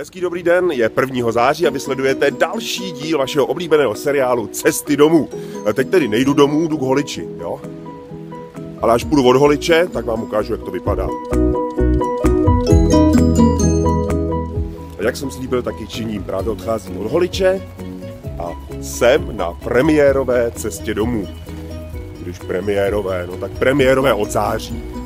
Hezký dobrý den, je 1. září a vy sledujete další díl vašeho oblíbeného seriálu Cesty domů. Teď tedy nejdu domů, jdu k holiči, jo? Ale až budu od holiče, tak vám ukážu, jak to vypadá. A jak jsem slíbil, taky činím. Právě odcházím od holiče a jsem na premiérové cestě domů. Když premiérové, no tak premiérové od září.